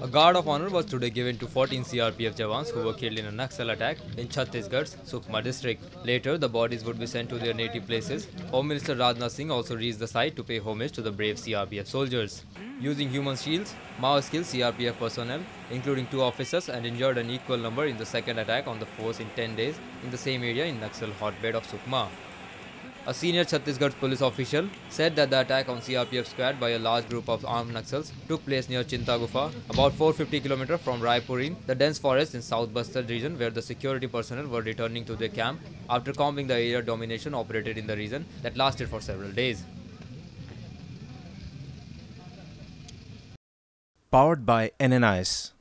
A guard of honor was today given to 14 CRPF Jawans who were killed in a Naxal attack in Chhattisgarh's Sukma district. Later, the bodies would be sent to their native places. Home Minister Rajnath Singh also reached the site to pay homage to the brave CRPF soldiers. Using human shields, Maoist killed CRPF personnel, including two officers, and injured an equal number in the second attack on the force in 10 days in the same area in Naxal hotbed of Sukma. A senior Chhattisgarh police official said that the attack on CRPF squad by a large group of armed Naxals took place near Chinta Gufa, about 450 km from Raipur in, the dense forest in South Bastar region where the security personnel were returning to their camp after combing the area domination operated in the region that lasted for several days. Powered by NNIS.